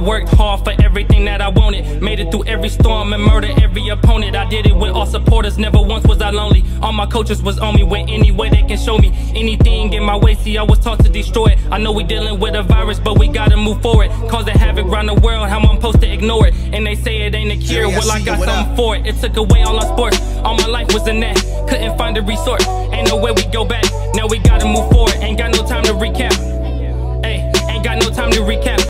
worked hard for everything that I wanted. Made it through every storm and murdered every opponent. I did it with all supporters, never once was I lonely. All my coaches was on me with any way they can show me. Anything in my way, see, I was taught to destroy it. I know we dealing with a virus, but we gotta move forward. Causing havoc around the world, how I'm supposed to ignore it. And they say it ain't a cure, well, I got something for it. It took away all our sports. All my life was in that. Couldn't find a resource. Ain't no way we go back. Now we gotta move forward. Ain't got no time to recap. Hey, ain't got no time to recap.